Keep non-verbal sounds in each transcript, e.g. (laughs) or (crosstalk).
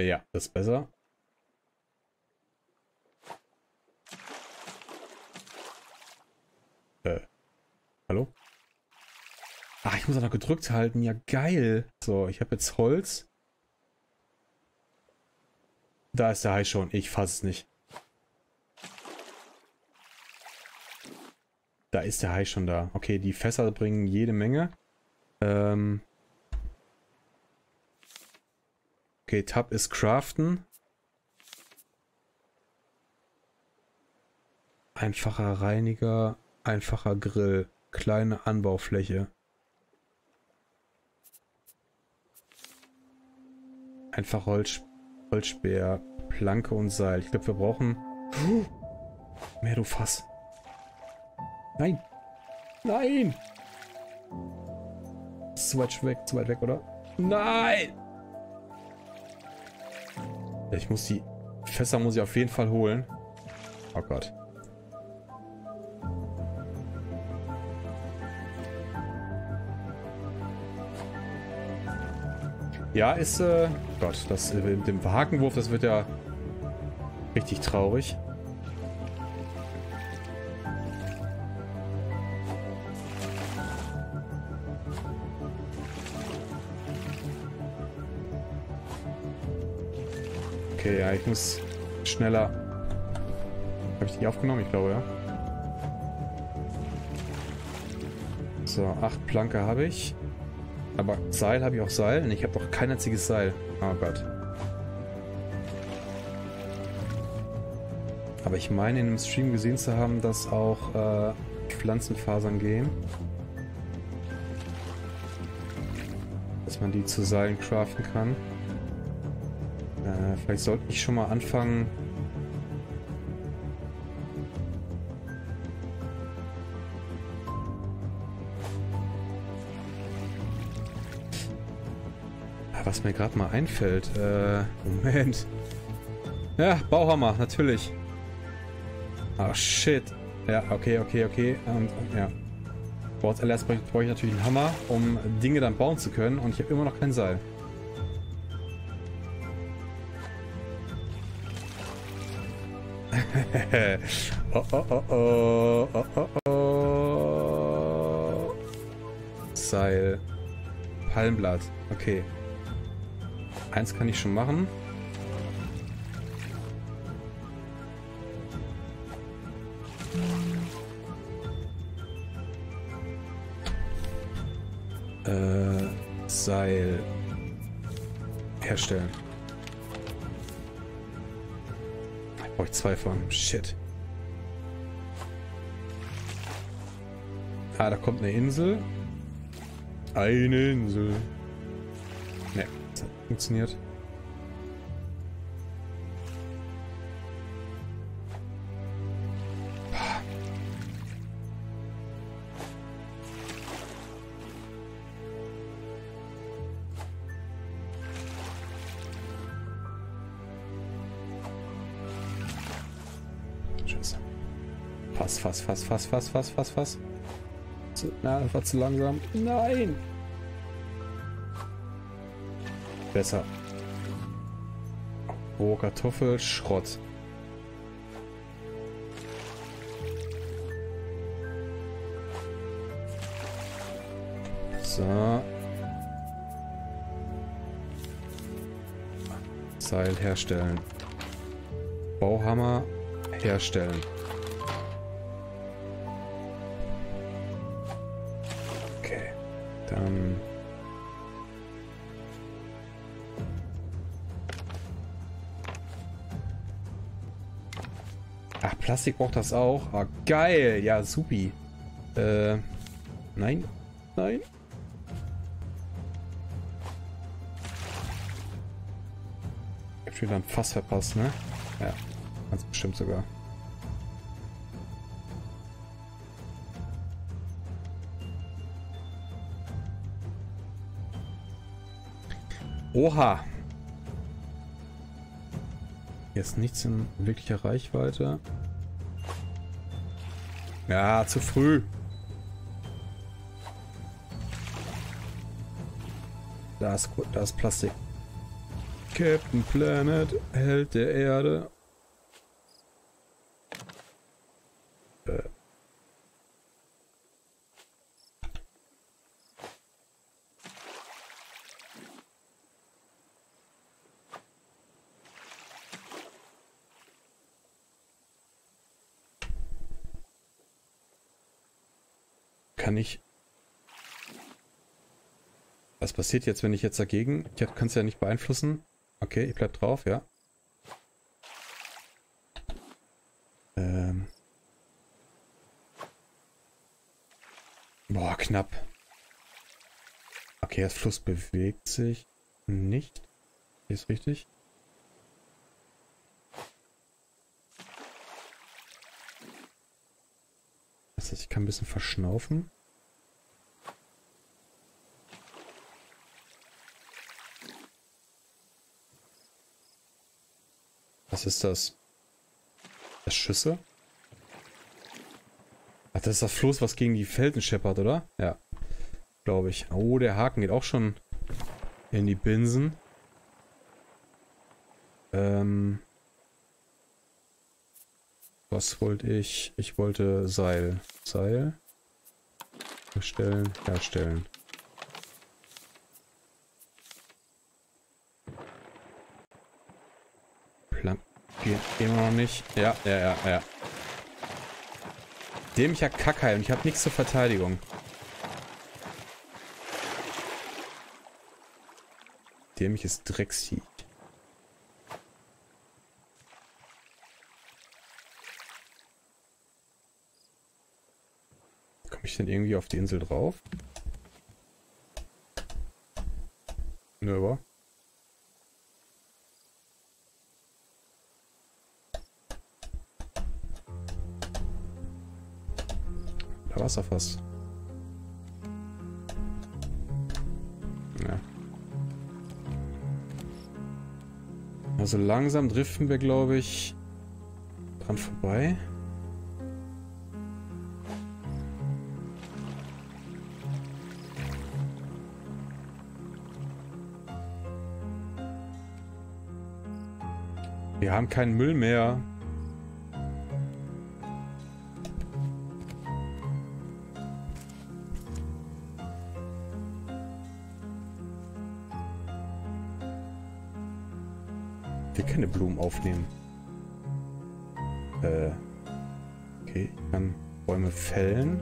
Ja, das ist besser. Äh, hallo? Ach, ich muss auch noch gedrückt halten. Ja, geil. So, ich habe jetzt Holz. Da ist der Hai schon. Ich fasse es nicht. Da ist der Hai schon da. Okay, die Fässer bringen jede Menge. Ähm okay, Tab ist Craften. Einfacher Reiniger, einfacher Grill, kleine Anbaufläche. Einfach Holz, Holzspeer, Planke und Seil. Ich glaube, wir brauchen... Mehr du Fass. Nein. Nein. Zu weit weg, zu weit weg, oder? Nein. Ich muss die Fässer muss ich auf jeden Fall holen. Oh Gott. Ja, ist, äh, Gott, das äh, mit dem Hakenwurf, das wird ja richtig traurig. Ich muss schneller... Habe ich die aufgenommen? Ich glaube, ja. So, acht Planke habe ich. Aber Seil habe ich auch Seil? Und ich habe doch kein einziges Seil. Oh Gott. Aber ich meine in dem Stream gesehen zu haben, dass auch äh, Pflanzenfasern gehen. Dass man die zu Seilen craften kann. Vielleicht sollte ich schon mal anfangen. Ah, was mir gerade mal einfällt. Äh, Moment. Ja, Bauhammer, natürlich. Ah, oh, shit. Ja, okay, okay, okay. Und, ja. Boah, als allererstes brauche ich natürlich einen Hammer, um Dinge dann bauen zu können. Und ich habe immer noch kein Seil. (laughs) oh, oh, oh, oh, oh, oh, oh. Seil. Palmblatt. Okay. Eins kann ich schon machen. Äh, Seil herstellen. Zwei von. Shit. Ah, da kommt eine Insel. Eine Insel. Ne, das hat funktioniert. Fass, Fass, Fass, Fass, Fass, Fass. Zu, na, das war zu langsam. Nein! Besser. Rohe Kartoffel, Schrott. So. Seil herstellen. Bauhammer herstellen. Dann... Ach, Plastik braucht das auch. Ah, geil. Ja, supi. Äh, nein. Nein. Ich hab schon wieder ein Fass verpasst, ne? Ja, ganz bestimmt sogar. Oha. Hier ist nichts in wirklicher Reichweite. Ja, zu früh. Da ist, da ist Plastik. Captain Planet, Held der Erde. Äh. Kann ich was passiert jetzt, wenn ich jetzt dagegen... Ich kann es ja nicht beeinflussen. Okay, ich bleib drauf, ja. Ähm. Boah, knapp. Okay, das Fluss bewegt sich nicht. Ist richtig? Das heißt, ich kann ein bisschen verschnaufen. Ist das? Das Schüsse? Ach, das ist das Floß, was gegen die Felden scheppert, oder? Ja. Glaube ich. Oh, der Haken geht auch schon in die Binsen. Ähm. Was wollte ich? Ich wollte Seil. Seil. Herstellen. Herstellen. Gehen immer noch nicht. Ja, ja, ja, ja. Dämlicher Kackheil und ich habe nichts zur Verteidigung. Dämliches Drecksvieh. Komme ich denn irgendwie auf die Insel drauf? Nö, aber. Wasserfass. Ja. Also langsam driften wir, glaube ich, dran vorbei. Wir haben keinen Müll mehr. Blumen aufnehmen. Äh. Okay, ich kann Bäume fällen.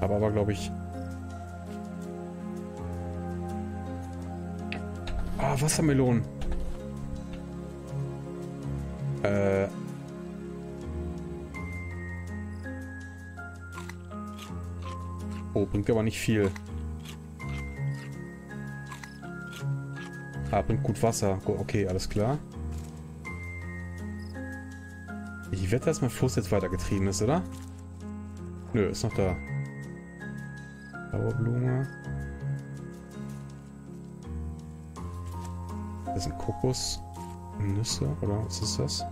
Aber aber glaube ich. Ah, Wassermelonen. Bringt aber nicht viel. Ah, bringt gut Wasser. Okay, alles klar. Ich wette, dass mein Fluss jetzt weitergetrieben ist, oder? Nö, ist noch da. Dauerblume. Das sind Kokosnüsse, oder was ist das?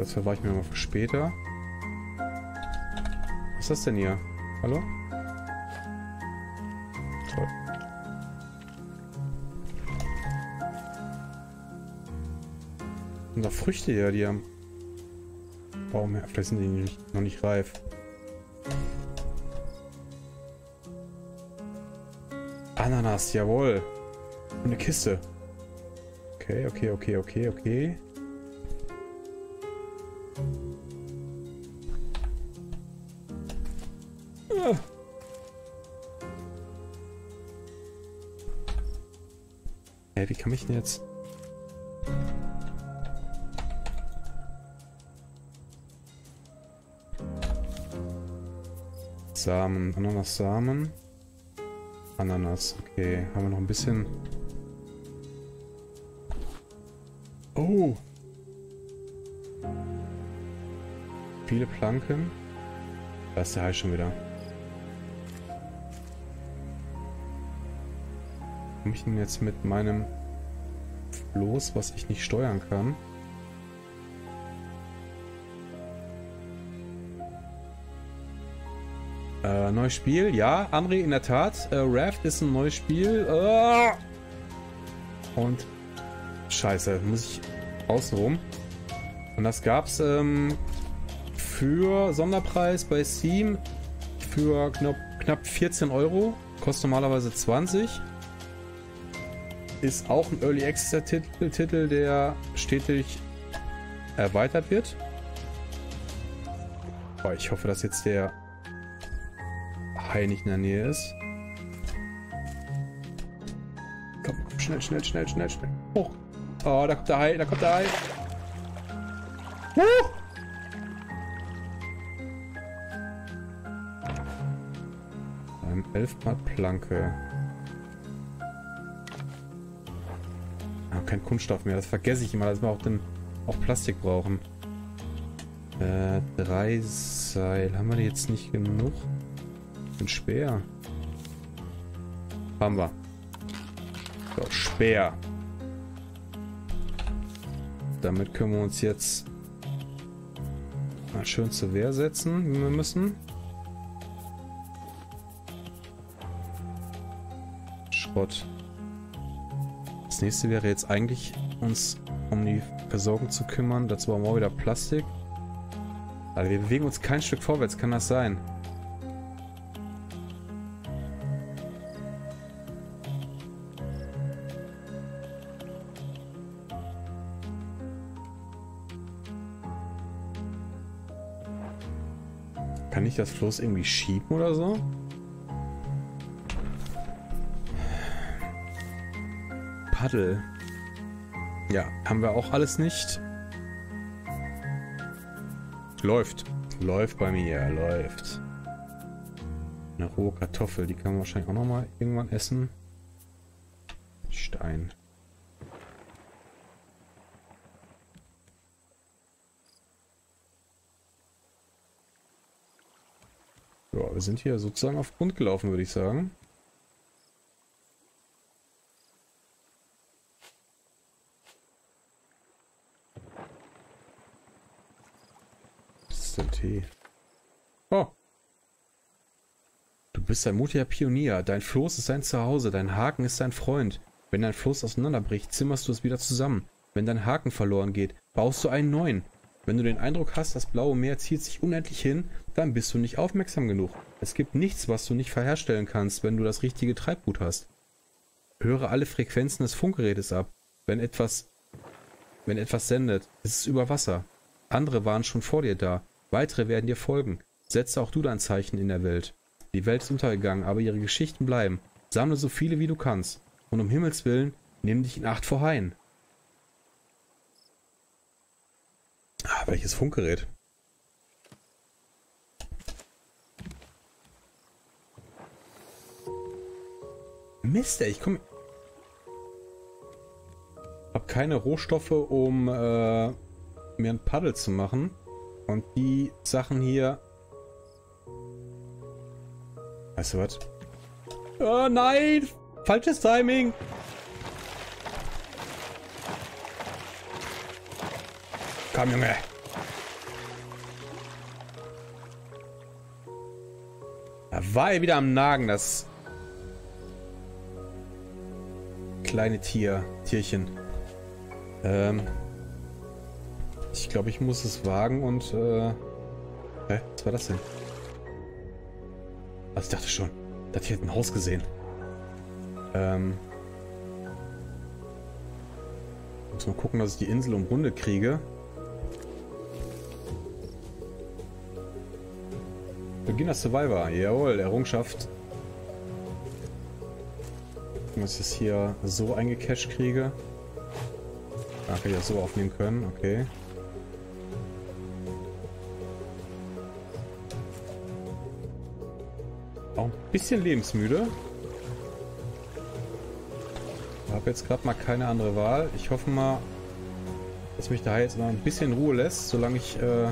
Das verwahre ich mir mal für später. Was ist das denn hier? Hallo? Toll. Und da Früchte hier, die am Baum her. Vielleicht sind die noch nicht reif. Ananas, jawohl. Und eine Kiste. Okay, okay, okay, okay, okay. Wie kann ich denn jetzt... Samen, Ananas-Samen. Ananas, okay. Haben wir noch ein bisschen... Oh! Viele Planken. Da ist der Hai schon wieder. Komme ich denn jetzt mit meinem los, was ich nicht steuern kann. Äh, neues Spiel, ja, André, in der Tat. Äh, Raft ist ein neues Spiel. Äh, und scheiße, muss ich außenrum. Und das gab's ähm, für Sonderpreis bei Steam für knapp, knapp 14 Euro. Kostet normalerweise 20. Ist auch ein Early Access Titel, Titel der stetig erweitert wird. Oh, ich hoffe, dass jetzt der Hai nicht in der Nähe ist. Komm, schnell, schnell, schnell, schnell, schnell. Hoch. Oh, da kommt der Hai, da kommt der Hai. Huch! Beim elfmal Planke. Kein Kunststoff mehr, das vergesse ich immer, dass wir auch, den, auch Plastik brauchen. Äh, drei Seil. Haben wir jetzt nicht genug? Ein Speer. Haben wir. So, Speer. Damit können wir uns jetzt mal schön zur Wehr setzen, wie wir müssen. Schrott. Das nächste wäre jetzt eigentlich, uns um die Versorgung zu kümmern. Dazu haben wir wieder Plastik. Aber wir bewegen uns kein Stück vorwärts, kann das sein? Kann ich das Floß irgendwie schieben oder so? Paddel. Ja, haben wir auch alles nicht. Läuft. Läuft bei mir, läuft. Eine rohe Kartoffel, die kann man wahrscheinlich auch nochmal irgendwann essen. Stein. Ja, wir sind hier sozusagen auf Grund gelaufen, würde ich sagen. Was ist denn Tee? Oh. Du bist ein mutiger Pionier. Dein Floß ist dein Zuhause. Dein Haken ist dein Freund. Wenn dein Floß auseinanderbricht, zimmerst du es wieder zusammen. Wenn dein Haken verloren geht, baust du einen neuen. Wenn du den Eindruck hast, das blaue Meer zieht sich unendlich hin, dann bist du nicht aufmerksam genug. Es gibt nichts, was du nicht vorherstellen kannst, wenn du das richtige Treibgut hast. Höre alle Frequenzen des Funkgerätes ab. Wenn etwas, wenn etwas sendet, ist es über Wasser. Andere waren schon vor dir da. Weitere werden dir folgen. Setze auch du dein Zeichen in der Welt. Die Welt ist untergegangen, aber ihre Geschichten bleiben. Sammle so viele wie du kannst. Und um Himmels Willen, nimm dich in Acht vor Haien. Ah, welches Funkgerät? Mist, ich komme... Hab keine Rohstoffe, um äh, mir ein Paddel zu machen. Und die Sachen hier... Weißt du was? Oh nein! Falsches Timing! Komm, Junge! Da war er wieder am Nagen, das kleine Tier, Tierchen. Ähm, ich glaube, ich muss es wagen und, äh, hä, was war das denn? Also ich dachte schon, dass ich hätte ein Haus gesehen. Ähm, muss mal gucken, dass ich die Insel umrundet kriege. Beginner Survivor, jawohl, Errungenschaft gucken, dass ich das hier so eingecached kriege. Da kann ich das so aufnehmen können, okay. Bisschen lebensmüde. Ich habe jetzt gerade mal keine andere Wahl. Ich hoffe mal, dass mich da jetzt noch ein bisschen Ruhe lässt, solange ich äh,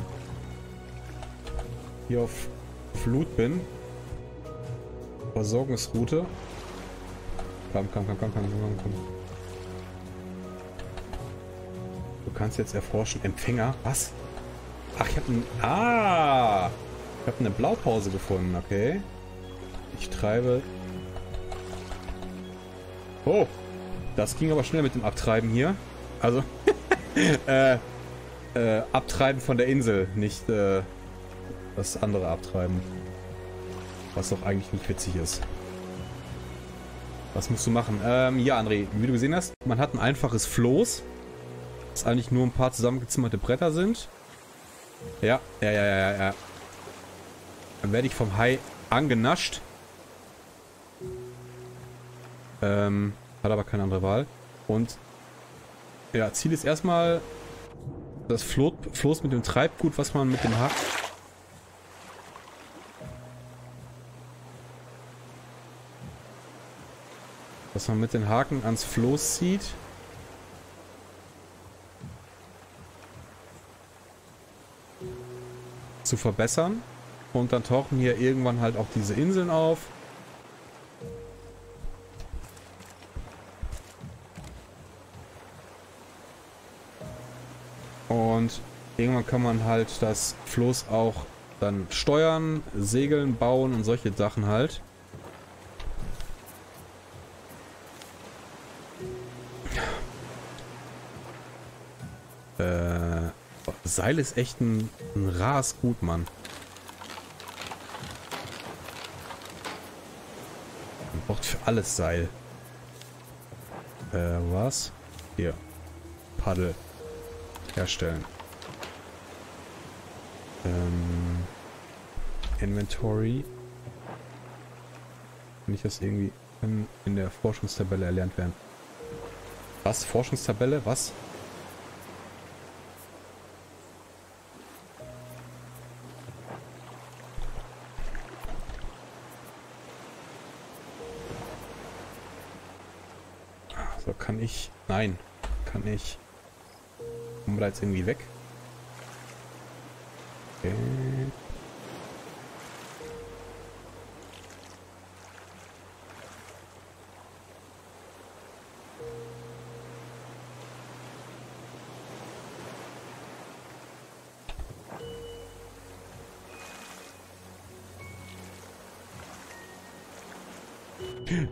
hier auf Flut bin. Versorgungsroute. Komm, komm, komm, komm, komm, komm, komm. Du kannst jetzt erforschen. Empfänger? Was? Ach, ich habe ein... Ah! Ich habe eine Blaupause gefunden, okay. Ich treibe... Oh! Das ging aber schnell mit dem Abtreiben hier. Also, (laughs) äh, äh, Abtreiben von der Insel, nicht äh, das andere Abtreiben. Was doch eigentlich nicht witzig ist. Was musst du machen? Ähm, ja, André, wie du gesehen hast, man hat ein einfaches Floß. Das eigentlich nur ein paar zusammengezimmerte Bretter sind. Ja, ja, ja, ja, ja. Dann werde ich vom Hai angenascht. Ähm, hat aber keine andere Wahl. Und ja, Ziel ist erstmal das Floß mit dem Treibgut, was man mit dem Haken... Was man mit den Haken ans Floß zieht. Zu verbessern. Und dann tauchen hier irgendwann halt auch diese Inseln auf. Und irgendwann kann man halt das Floß auch dann steuern, segeln, bauen und solche Sachen halt. Äh, Seil ist echt ein, ein rares Gut, Mann. Man braucht für alles Seil. Äh, was? Hier. Paddel herstellen. Ähm, Inventory. Nicht das irgendwie in, in der Forschungstabelle erlernt werden. Was? Forschungstabelle? Was? So, kann ich... Nein, kann ich... Kommen wir da jetzt irgendwie weg? Okay.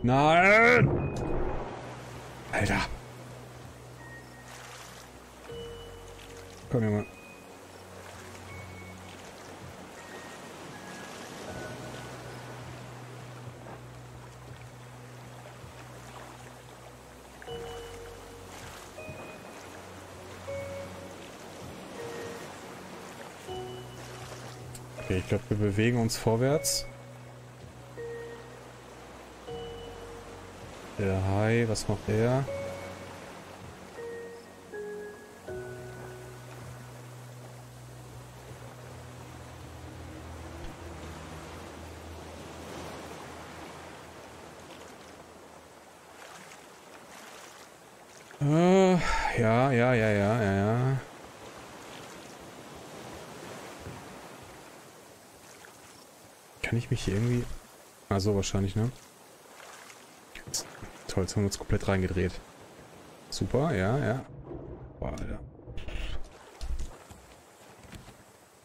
Nein! Komm, Junge. Okay, ich glaube, wir bewegen uns vorwärts. Der Hai, was macht er? Hier irgendwie... Ah, so wahrscheinlich, ne? Toll, jetzt haben wir uns komplett reingedreht. Super, ja, ja. Boah, Alter.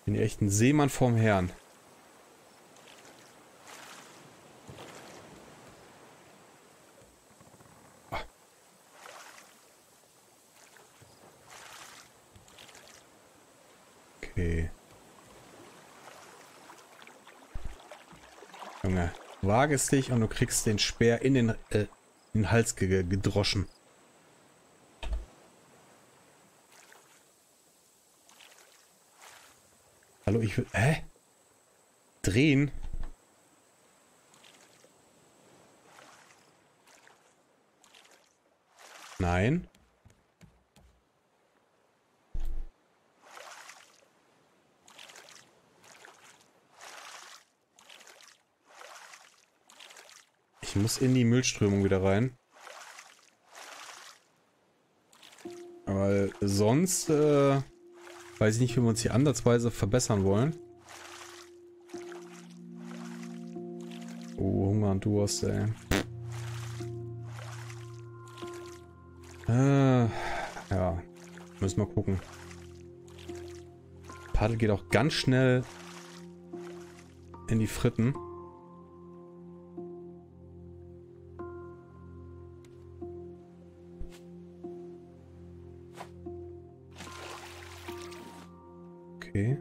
Bin echt ein Seemann vorm Herrn. Okay. Junge, wage es dich und du kriegst den Speer in den, äh, in den Hals ge gedroschen. Hallo, ich will... Hä? Drehen? Nein. Ich muss in die Müllströmung wieder rein. Weil sonst, äh, weiß ich nicht, wie wir uns hier ansatzweise verbessern wollen. Oh, Hunger und Durst, ey. Äh, ja. müssen wir gucken. Paddel geht auch ganz schnell in die Fritten. Okay.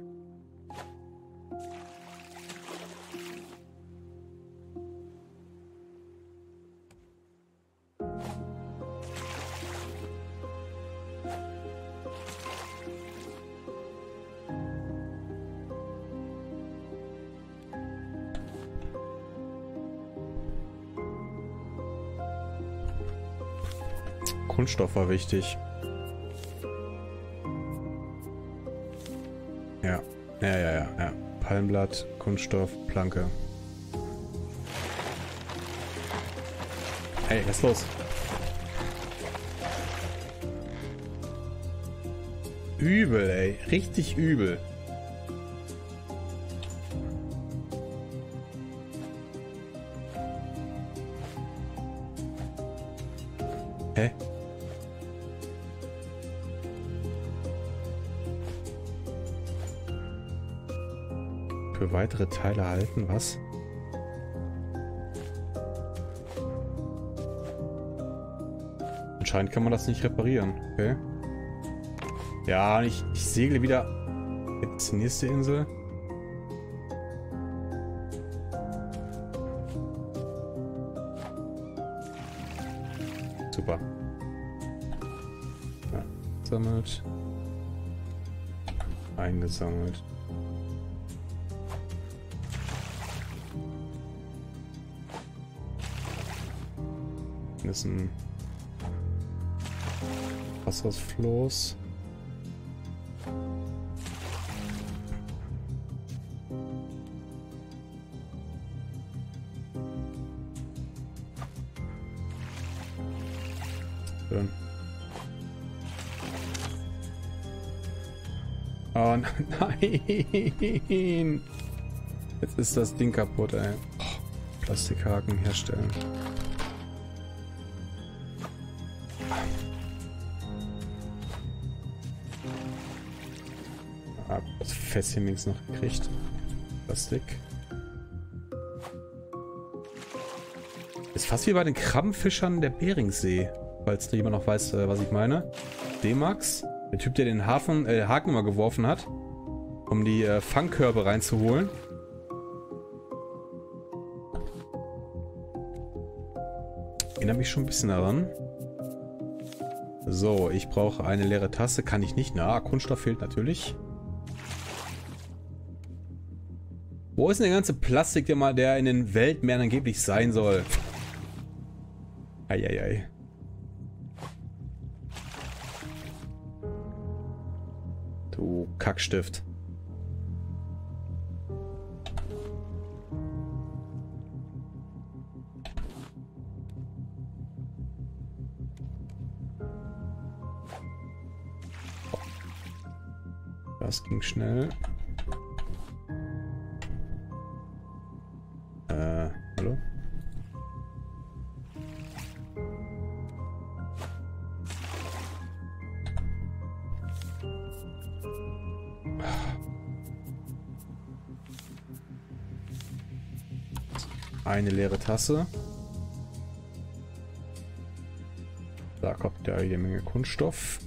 Kunststoff war wichtig. Palmblatt, Kunststoff, Planke. Hey, was ist los? Übel, ey. Richtig übel. Weitere Teile halten, was? Anscheinend kann man das nicht reparieren, okay? Ja, ich, ich segle wieder jetzt nächste Insel. Ist ein Wasserfloß. Oh (laughs) nein! Jetzt ist das Ding kaputt, ey. Plastikhaken herstellen. Fässchen links noch gekriegt. Plastik. Ist fast wie bei den Krabbenfischern der Beringsee. Falls da jemand noch weiß, äh, was ich meine. D-Max. Der Typ, der den Hafen, äh, Haken immer geworfen hat. Um die äh, Fangkörbe reinzuholen. Erinnere mich schon ein bisschen daran. So, ich brauche eine leere Tasse. Kann ich nicht. Na, Kunststoff fehlt natürlich. Wo ist denn der ganze Plastik, der mal der in den Weltmeeren angeblich sein soll? Eieiei. Du Kackstift. Das ging schnell. Eine leere Tasse. Da kommt ja jede Menge Kunststoff.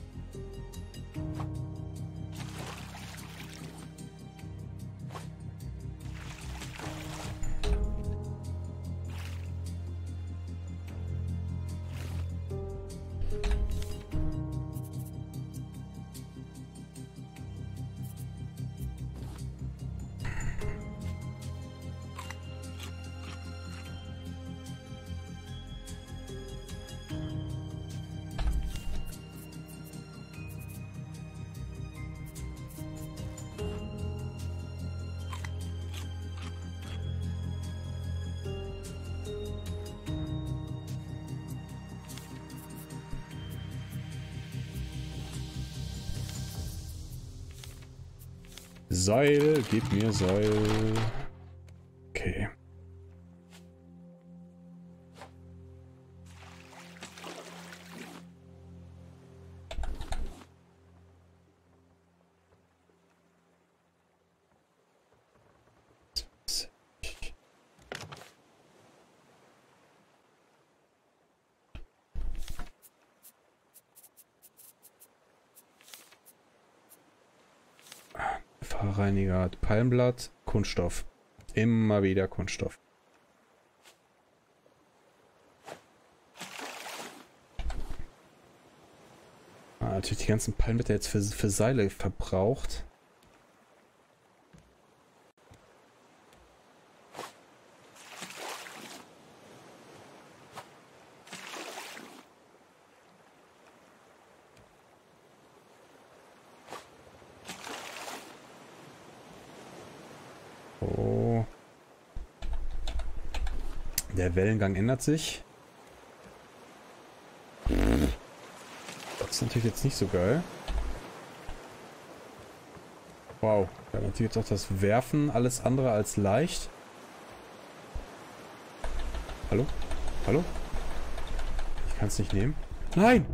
Seil, gib mir Seil. Haarreiniger, Palmblatt, Kunststoff. Immer wieder Kunststoff. Ah, natürlich die ganzen Palmblätter jetzt für, für Seile verbraucht. Oh. Der Wellengang ändert sich. Das ist natürlich jetzt nicht so geil. Wow. Ja, natürlich jetzt auch das Werfen alles andere als leicht. Hallo? Hallo? Ich kann es nicht nehmen. Nein!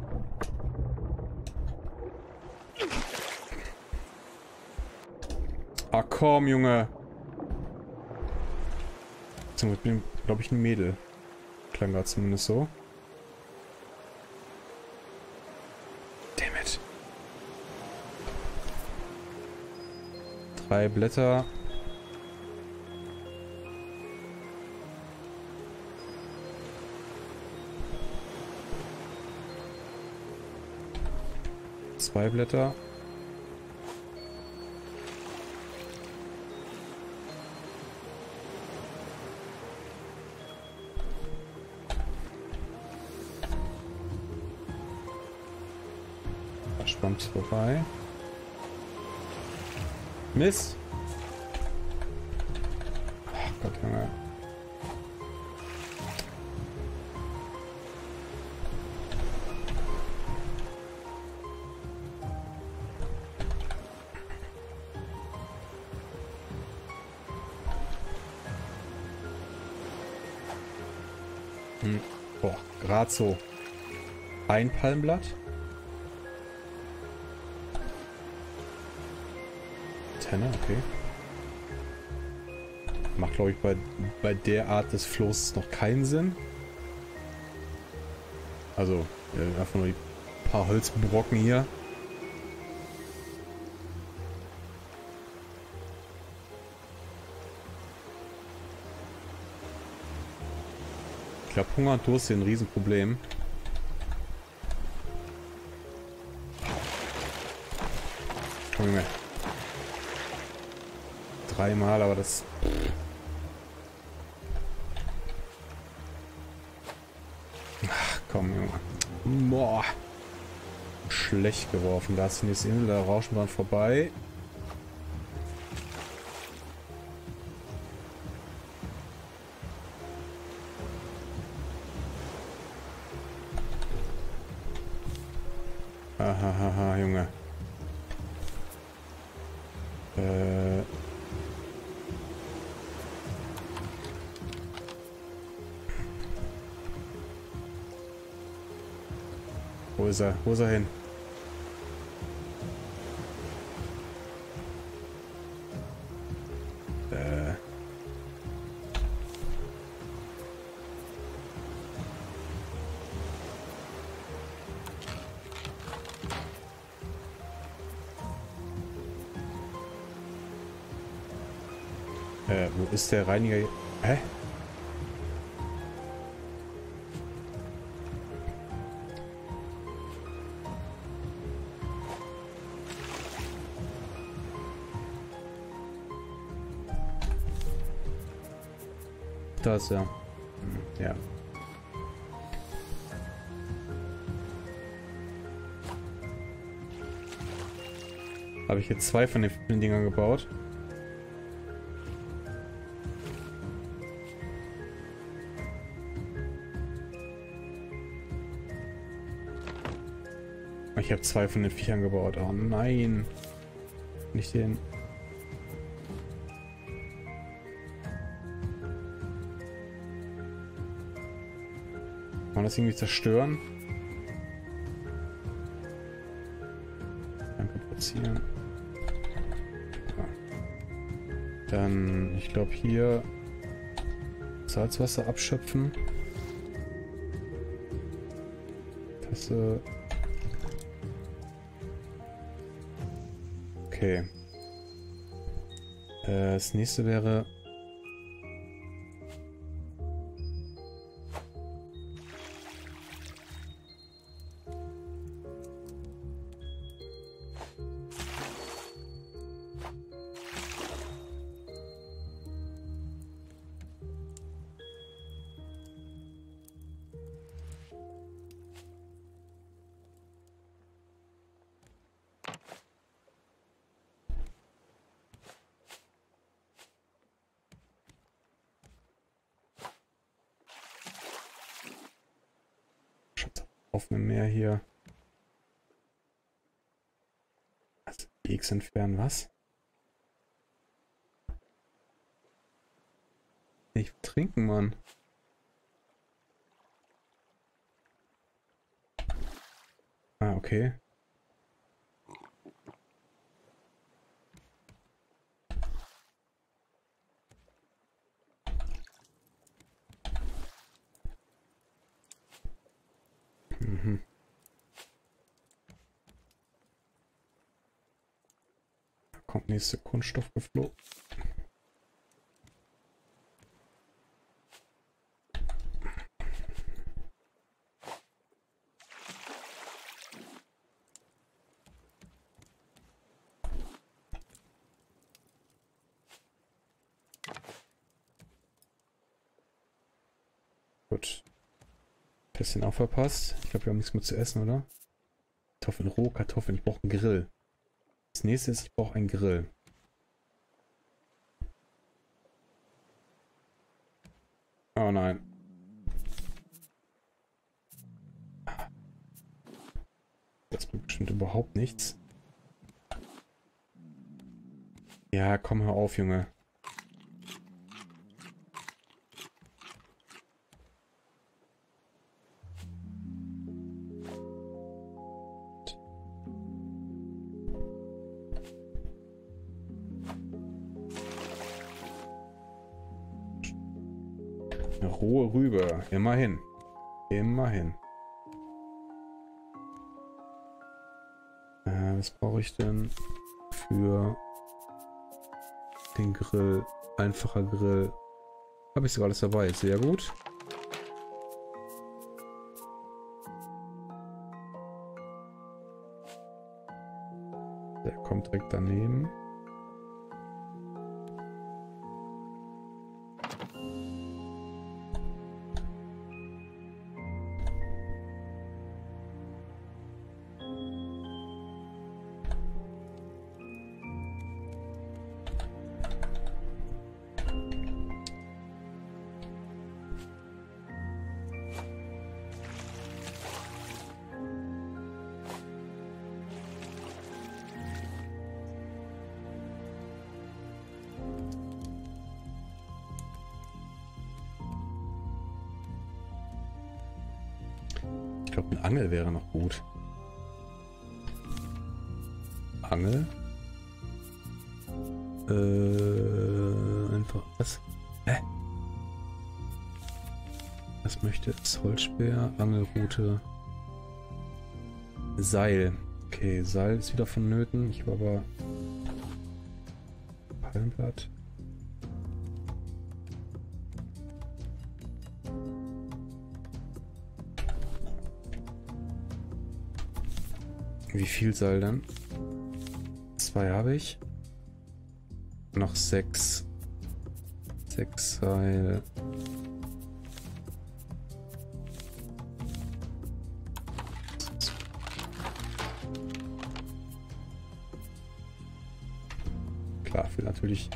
Ah komm, Junge. Ich bin, glaube ich, ein Mädel. Klang gerade zumindest so. Damn it. Drei Blätter. Zwei Blätter. Schwammt vorbei. Mist. Ach Gott, Junge. Hm. Boah, gerade so. Ein Palmblatt. Antenne, okay. Macht, glaube ich, bei, bei der Art des Floßes noch keinen Sinn. Also, ja, einfach nur die paar Holzbrocken hier. Ich glaube, Hunger und Durst sind ein Riesenproblem. Komm, Junge dreimal, aber das... Ach, komm, Junge. Boah. Schlecht geworfen. Da ist die nächste Insel, da rauschen wir vorbei. Ist er? Wo ist er hin? Äh. Äh, wo ist der Reiniger? Hä? Das, ja. Ja. Habe ich jetzt zwei von den Dingern gebaut. Ich habe zwei von den Viechern gebaut. Oh nein. Nicht den. Das irgendwie zerstören? Dann platzieren. Dann, ich glaube hier Salzwasser abschöpfen. Tasse. Okay. Äh, das nächste wäre... was? Ich trinken, Mann. Ah, okay. Mhm. Da kommt nächste Kunststoff geflogen. Gut. Bisschen auch verpasst. Ich glaube, wir haben nichts mehr zu essen, oder? Kartoffeln, rohe Kartoffeln. Ich brauche einen Grill. Das nächste ist, ich brauche einen Grill. Oh nein. Das bringt bestimmt überhaupt nichts. Ja, komm, hör auf, Junge. Immerhin. Immerhin. Äh, was brauche ich denn für den Grill? Einfacher Grill. Habe ich sogar alles dabei. Sehr gut. Der kommt direkt daneben. Es? Holzspeer, Angelrute, Seil. Okay, Seil ist wieder vonnöten. Ich habe aber Palmblatt. Wie viel Seil dann? Zwei habe ich. Noch sechs. Sechs Seil. Fehlt natürlich.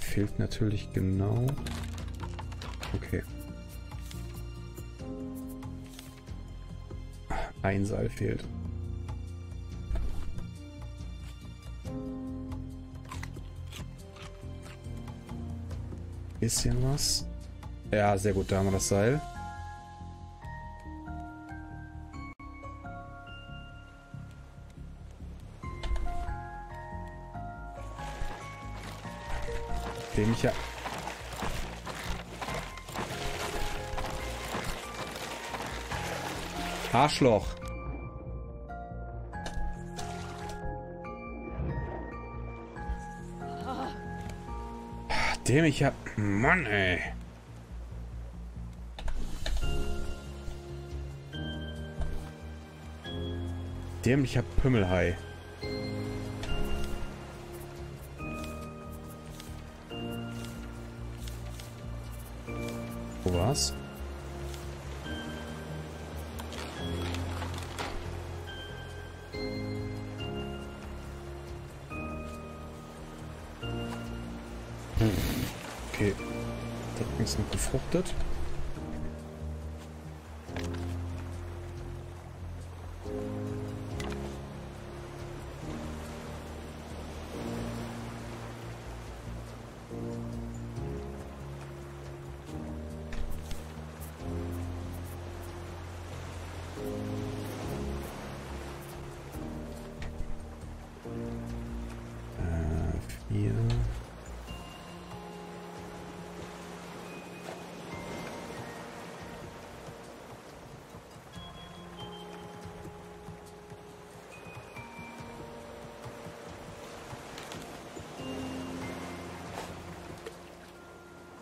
Fehlt natürlich genau. Okay. Ein Seil fehlt. Bisschen was. Ja, sehr gut, da haben wir das Seil. Viecher. Arschloch. Dem ich hab... Mann, ey. Dämlicher Pümmelhai.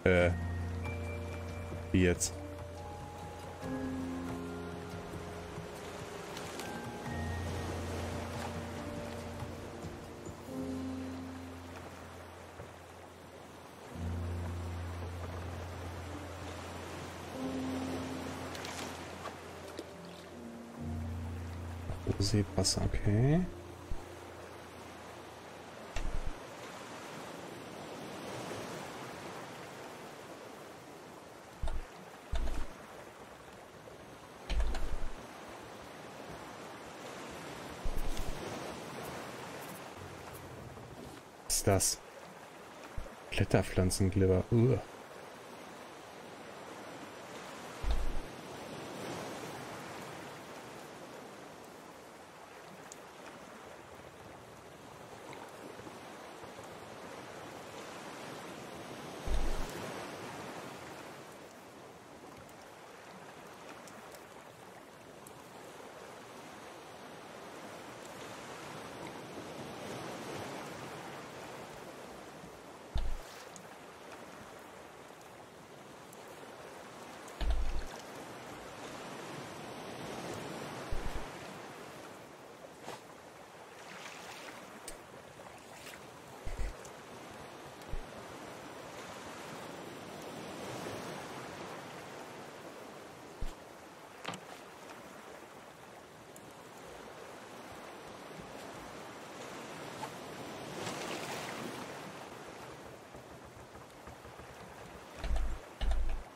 Äh. Wie jetzt? Seewasser, okay. Ist das? Kletterpflanzenglibber. Uah.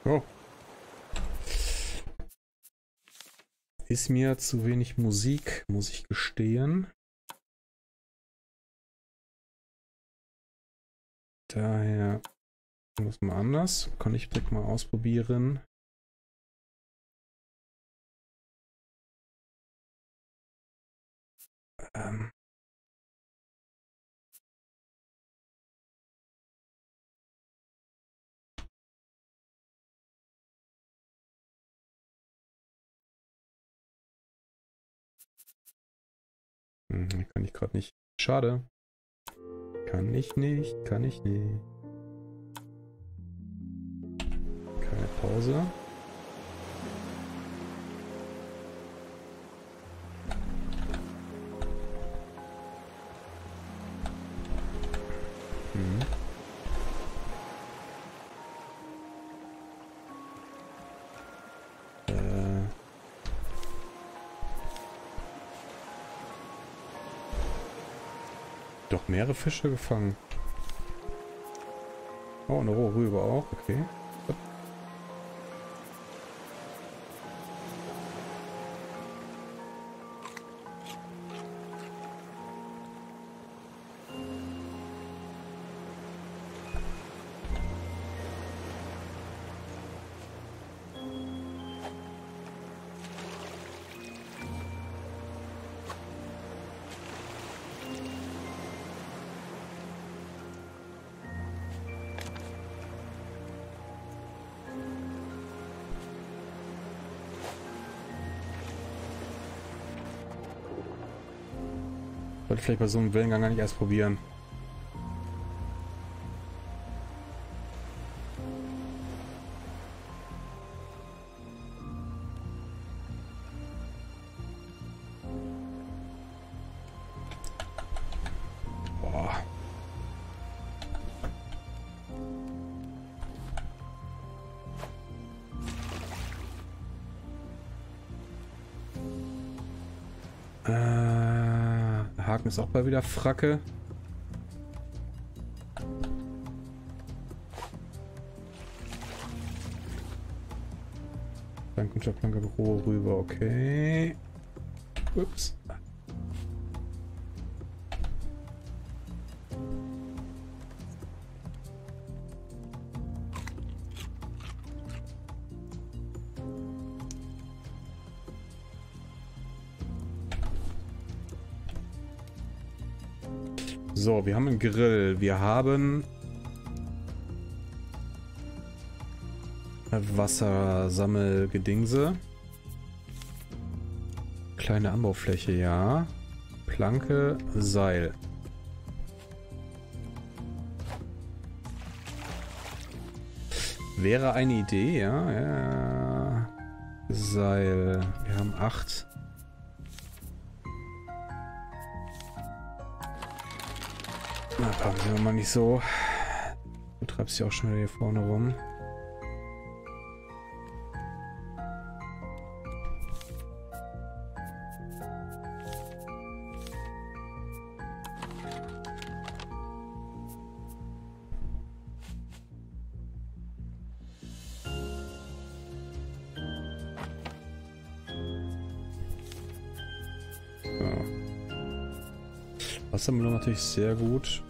Oh. Ist mir zu wenig Musik, muss ich gestehen. Daher muss mal anders. Kann ich direkt mal ausprobieren. Ähm. Hm, kann ich gerade nicht. Schade. Kann ich nicht, kann ich nicht. Keine Pause. Mhm. Doch mehrere Fische gefangen. Oh, eine rohe Rübe auch, okay. Vielleicht bei so einem Wellengang gar nicht erst probieren. Haken ist auch mal wieder Fracke. Plankenschaftsflanke Büro rüber, okay. Ups. Grill. Wir haben Wassersammelgedingse. Kleine Anbaufläche, ja. Planke, Seil. Wäre eine Idee, ja. ja. Seil. Wir haben acht. Komm, sind mal nicht so. Du treibst ja auch schon hier vorne rum. Wassermelone natürlich sehr gut.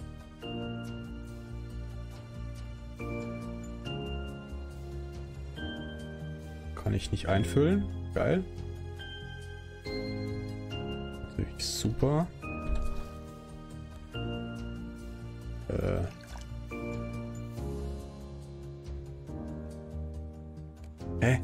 Ich nicht einfüllen. Geil. Natürlich super. Äh. Hä?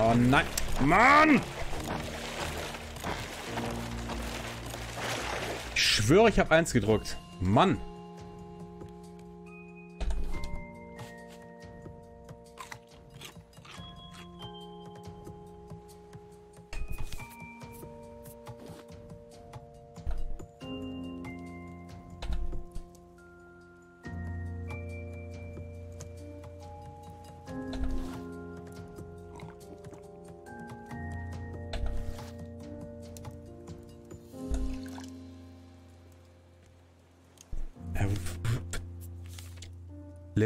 Oh nein. Mann! Ich schwöre, ich habe eins gedrückt. Mann.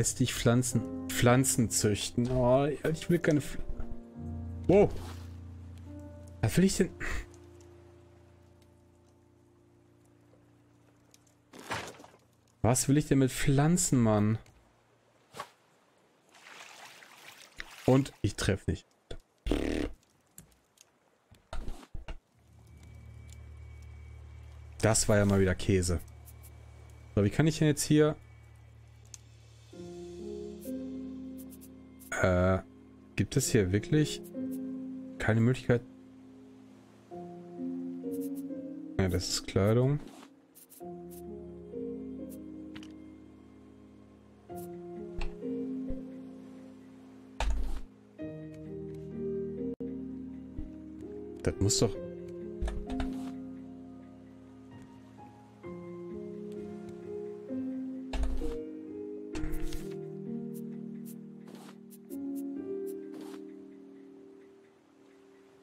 Lästig Pflanzen, Pflanzen züchten. Oh, ich will keine... Pfl wow. Was will ich denn... Was will ich denn mit Pflanzen, Mann? Und ich treffe nicht. Das war ja mal wieder Käse. So, wie kann ich denn jetzt hier... Äh, gibt es hier wirklich keine Möglichkeit... Ja, das ist Kleidung. Das muss doch...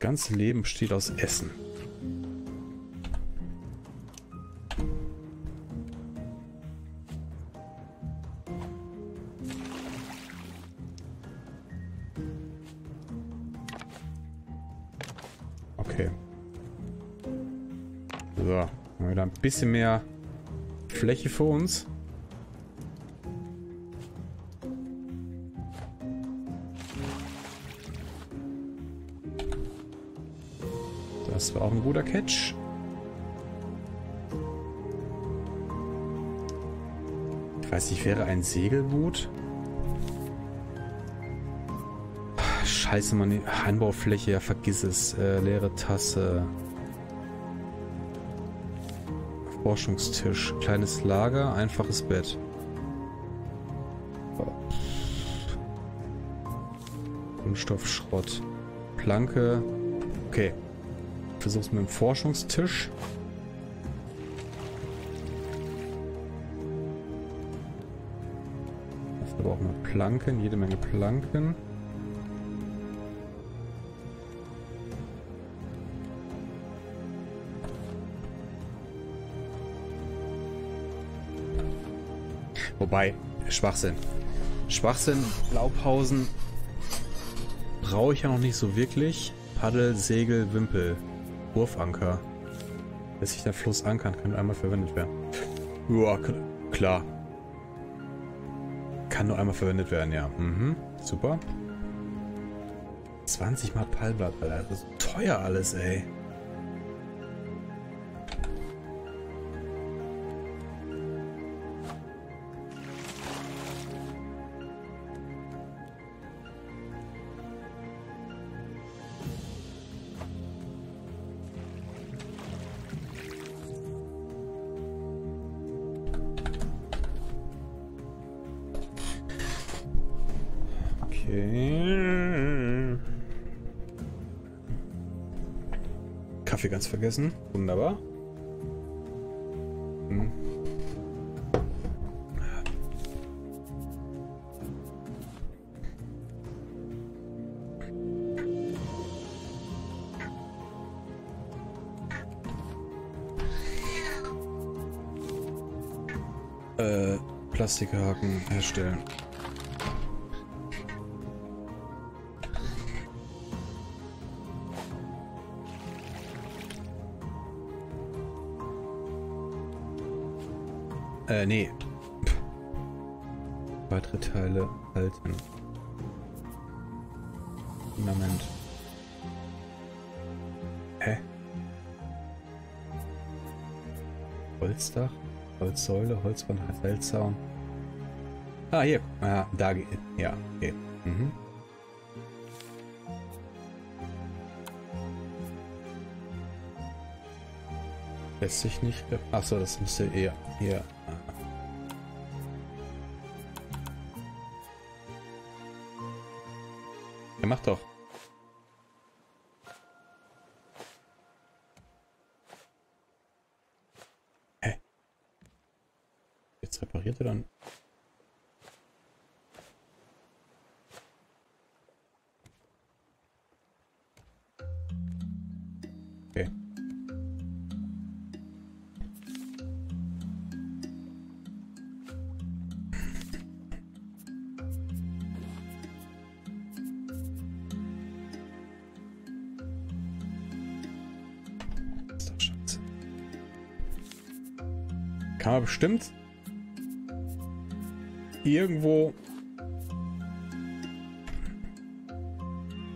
ganze Leben besteht aus Essen. Okay. So, haben wir da ein bisschen mehr Fläche für uns. Das war auch ein guter Catch. Ich weiß nicht, wäre ein Segelboot? Scheiße, Mann. Anbaufläche, ja, vergiss es. Äh, leere Tasse. Forschungstisch. Kleines Lager, einfaches Bett. Kunststoffschrott. Planke. Okay. Versuch's mit dem Forschungstisch. Da brauchen wir Planken, jede Menge Planken. Wobei, Schwachsinn. Schwachsinn, Laubhausen brauche ich ja noch nicht so wirklich. Paddel, Segel, Wimpel, Wurfanker. Lässt sich der Fluss ankern, kann einmal verwendet werden. Ja, klar. Kann nur einmal verwendet werden, ja. Mhm, super. 20 mal Pallblatt, Alter. Das ist teuer alles, ey. Vergessen. Wunderbar. Hm. Äh, Plastikhaken herstellen. Äh, nee. Weitere Teile halten. Moment. Hä? Holzdach, Holzsäule, Holzwand, Seilzaun. Ah, hier. Ah, da geht. Ja, okay. Mhm. Lässt sich nicht. Achso, das müsste eher hier. Ja, Martor. Bestimmt irgendwo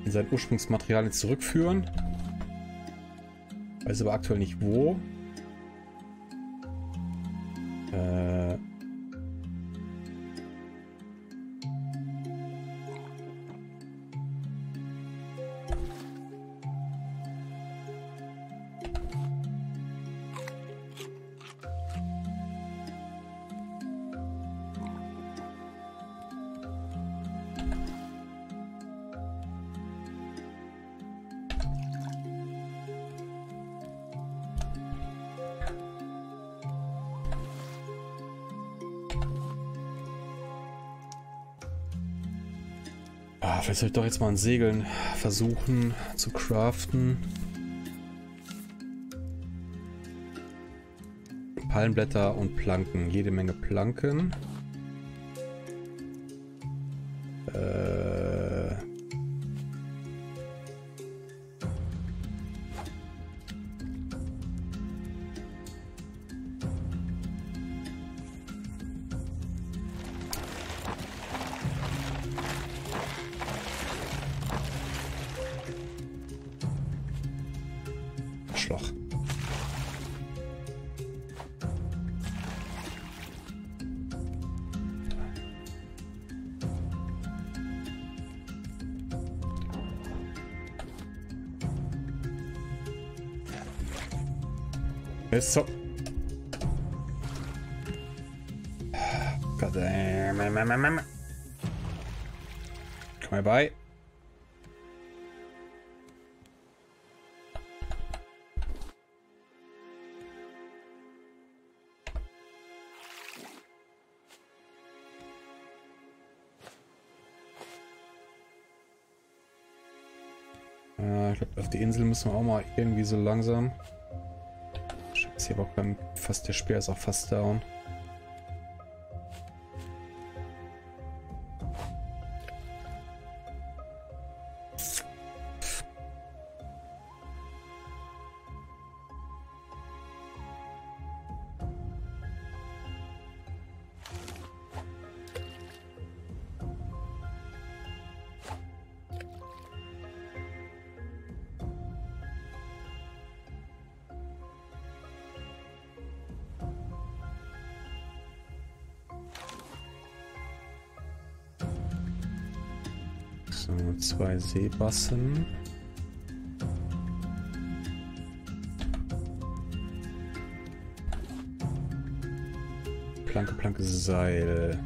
in sein Ursprungsmaterial zurückführen. Weiß aber aktuell nicht wo. Ah, vielleicht soll ich doch jetzt mal ein Segeln versuchen zu craften. Palmblätter und Planken. Jede Menge Planken. Die Insel müssen wir auch mal irgendwie so langsam. Scheiße, hier beim fast der Speer ist auch fast down. So, zwei Seebassen. Planke, Planke, Seil.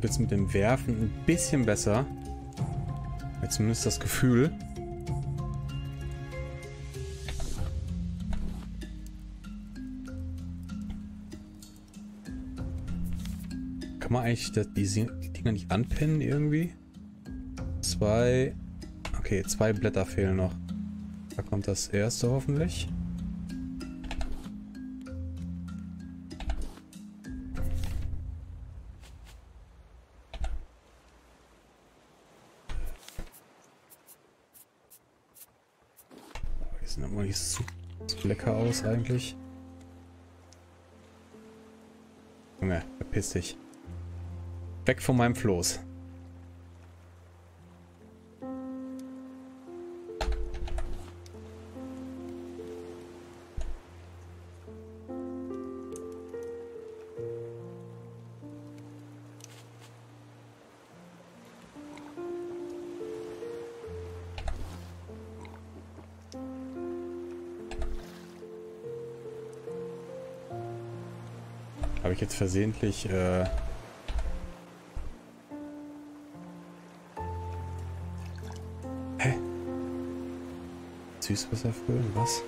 Wird es mit dem Werfen ein bisschen besser. Jetzt zumindest das Gefühl. Kann man eigentlich die, die Dinger nicht anpinnen irgendwie? Zwei... Okay, zwei Blätter fehlen noch. Da kommt das erste hoffentlich. Lecker aus eigentlich. Junge, verpiss dich. Weg von meinem Floß. Jetzt versehentlich äh? Süßwasser füllen? Was?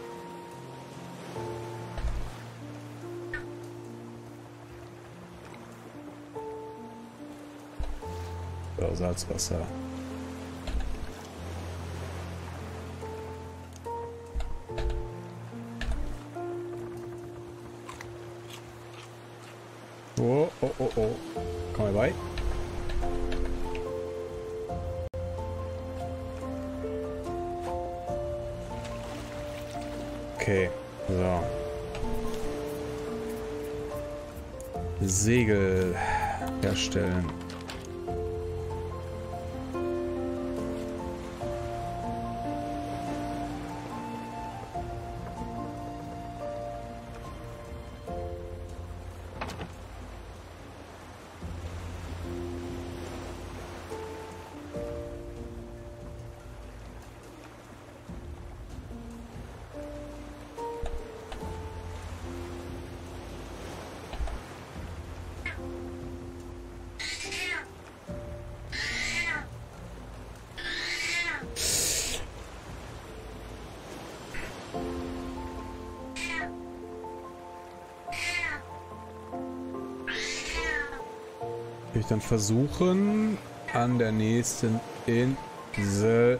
So, Salzwasser. Oh, oh, oh. Komm mal bei. Okay, so. Segel herstellen. Dann versuchen, an der nächsten Insel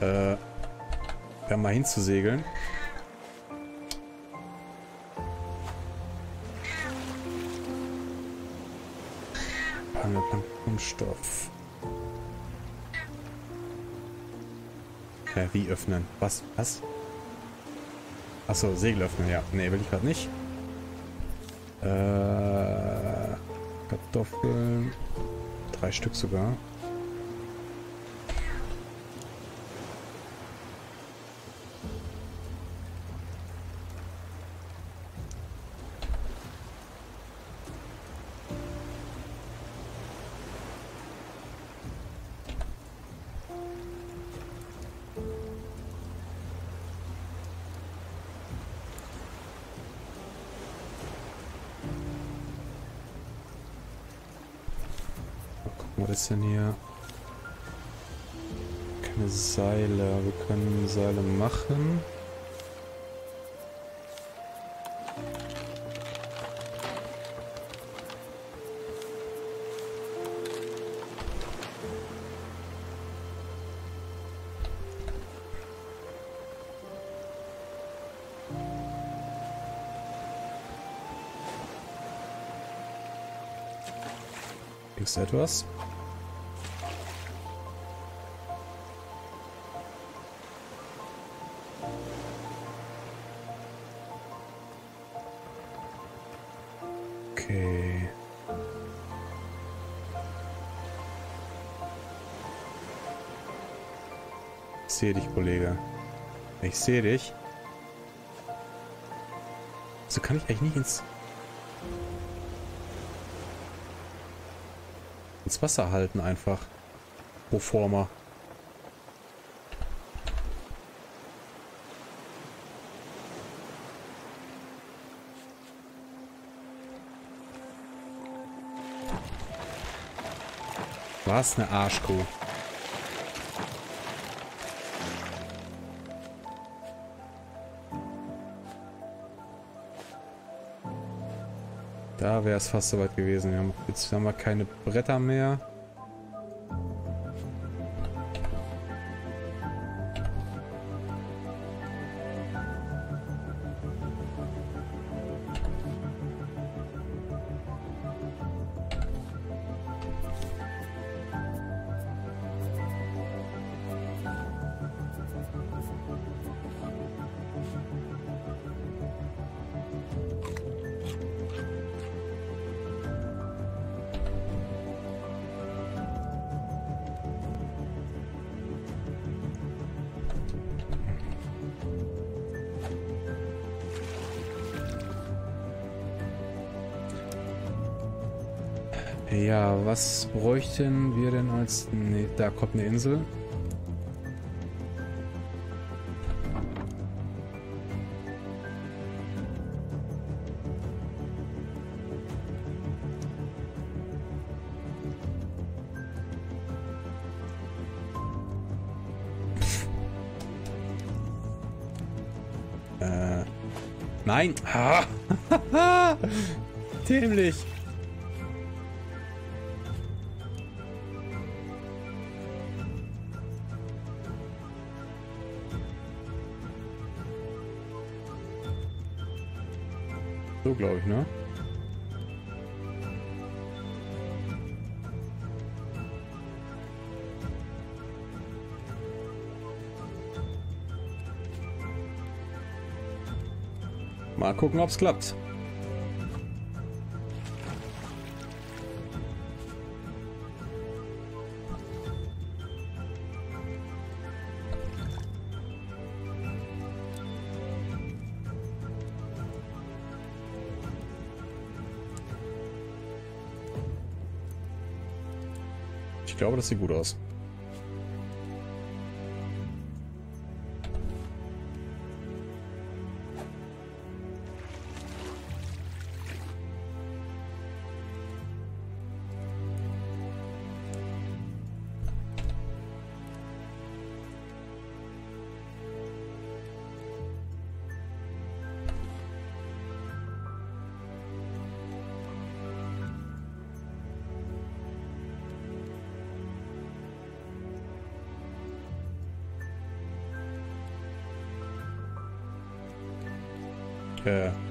äh, da mal hinzusegeln. Kunststoff. Wie öffnen? Was? Was? Achso, Segel öffnen, ja. Nee, will ich gerade nicht. Äh, Kartoffeln. Drei Stück sogar. Was ist denn hier? Keine Seile. Wir können Seile machen. Etwas? Sehe dich, Kollege. Ich sehe dich. So kann ich eigentlich nicht ins ins Wasser halten einfach. Pro. Was eine Arschkuh. Da wäre es fast soweit gewesen. Wir haben, jetzt haben wir keine Bretter mehr. Ja, was bräuchten wir denn als... Nee, da kommt eine Insel. Äh, nein. Ha. (laughs) Dämlich. Glaube ich, ne? Mal gucken, ob es klappt. Glaube, das sieht gut aus. Äh.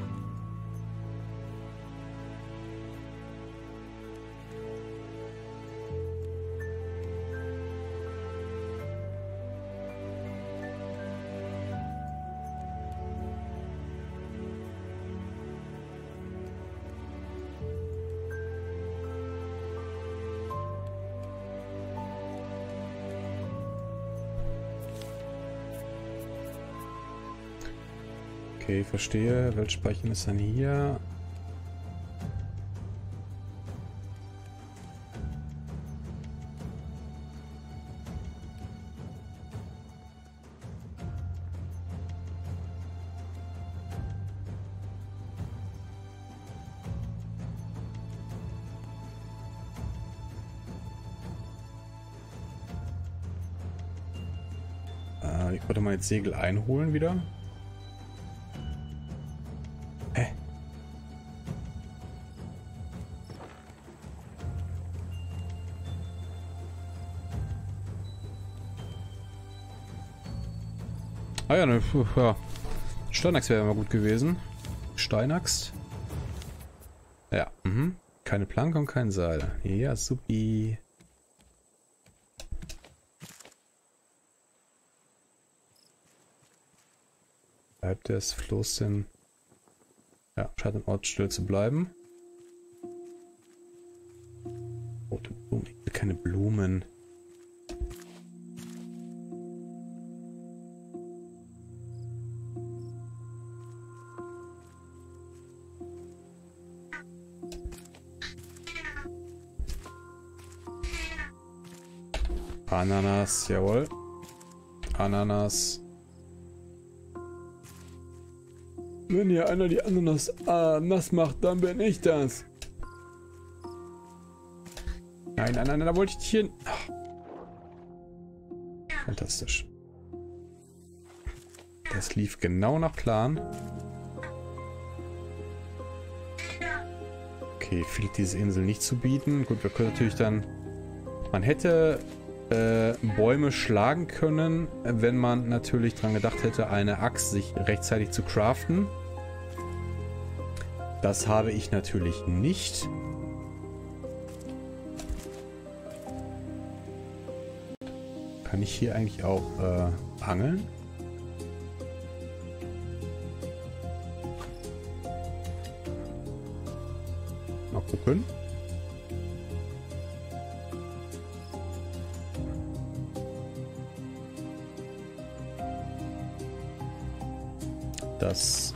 Okay, verstehe. Weltspeichern ist dann hier. Äh, ich wollte mal jetzt Segel einholen wieder. Ne, ja. Steinaxt wäre immer gut gewesen. Steinaxt. Ja, mhm. Keine Planke und kein Seil. Ja, supi. Bleibt das Floß denn... Ja, scheint im Ort still zu bleiben. Rote Blumen. Ich will keine Blumen. Ananas, jawohl. Ananas. Wenn hier einer die Ananas äh, nass macht, dann bin ich das. Nein, nein, nein, da wollte ich hier... Ach. Fantastisch. Das lief genau nach Plan. Okay, viel diese Insel nicht zu bieten. Gut, wir können natürlich dann... Man hätte äh, Bäume schlagen können, wenn man natürlich dran gedacht hätte, eine Axt sich rechtzeitig zu craften. Das habe ich natürlich nicht. Kann ich hier eigentlich auch äh, angeln? Mal gucken. Das...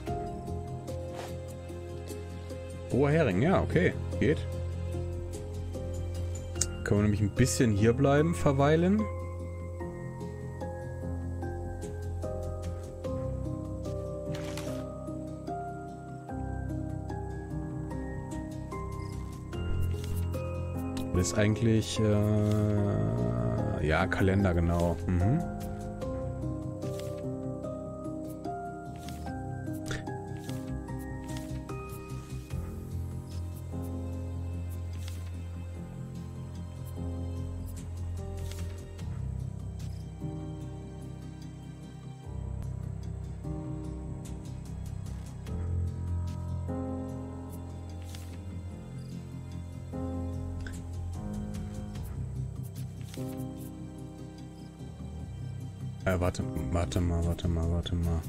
Roher Hering, ja, okay. Geht. Können wir nämlich ein bisschen hier bleiben, verweilen. Das ist eigentlich... Äh, ja, Kalender, genau. Mhm. Warte, mal, warte mal, warte mal.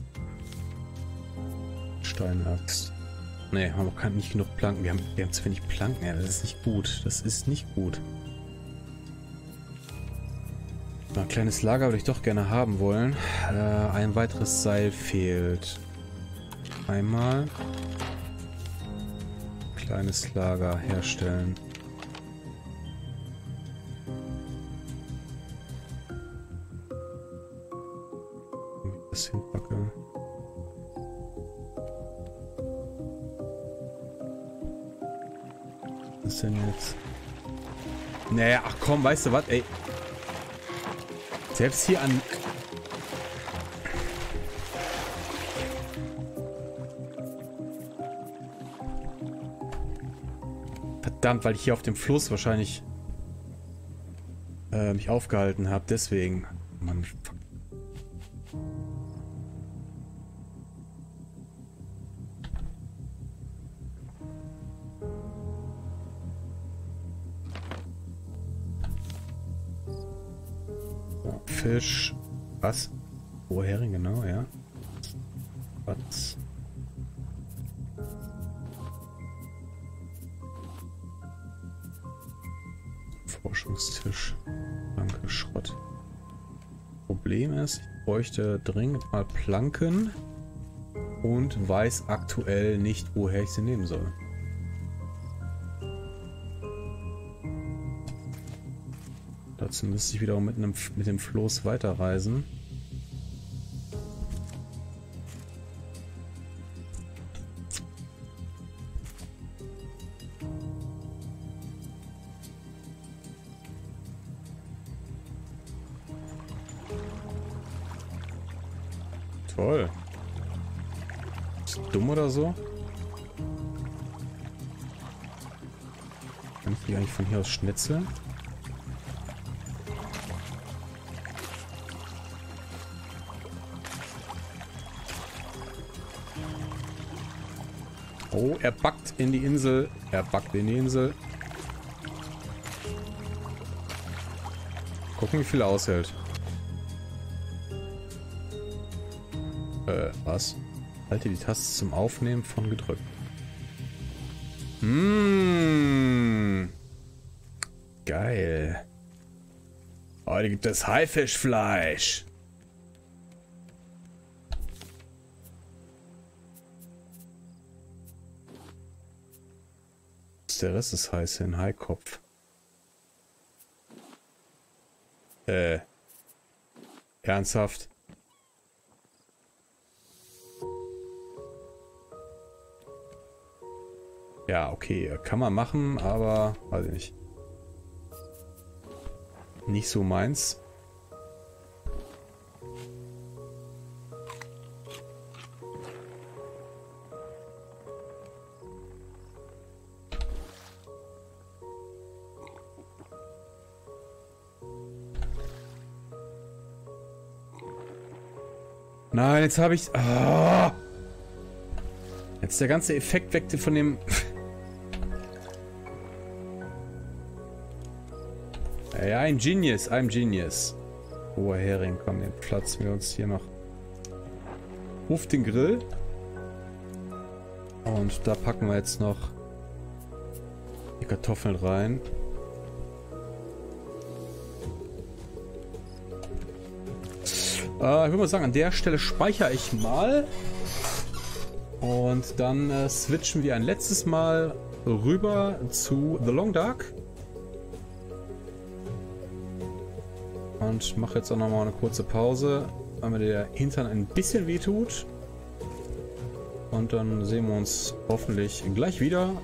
Steinaxt. Ne, haben wir nicht genug Planken. Wir haben, wir haben zu wenig Planken. Ja, das ist nicht gut. Das ist nicht gut. Ein kleines Lager würde ich doch gerne haben wollen. Äh, ein weiteres Seil fehlt. Einmal. Kleines Lager herstellen. Das hinpacke. Was denn jetzt? Naja, ach komm, weißt du was, ey. Selbst hier an... Verdammt, weil ich hier auf dem Fluss wahrscheinlich äh, mich aufgehalten habe, deswegen. Mann, bräuchte dringend mal Planken und weiß aktuell nicht, woher ich sie nehmen soll. Dazu müsste ich wiederum mit, einem, mit dem Floß weiterreisen. Aus schnitzeln? Oh, er backt in die Insel. Er backt in die Insel. Gucken, wie viel er aushält. Äh, was? Halte die Taste zum Aufnehmen von gedrückt. Mmh. Geil. Heute gibt es Haifischfleisch. Der Rest ist heiß in Haikopf. Äh. Ernsthaft? Ja, okay, kann man machen, aber weiß ich nicht. Nicht so meins. Nein, jetzt habe ich... Oh. Jetzt der ganze Effekt weg von dem... (laughs) ja, ein Genius, I'm Genius. Hoher Hering, komm, den platzen wir uns hier noch. Ruf den Grill. Und da packen wir jetzt noch die Kartoffeln rein. Äh, ich würde mal sagen, an der Stelle speichere ich mal. Und dann äh, switchen wir ein letztes Mal rüber zu The Long Dark. Und mache jetzt auch nochmal eine kurze Pause, weil mir der Hintern ein bisschen wehtut. Und dann sehen wir uns hoffentlich gleich wieder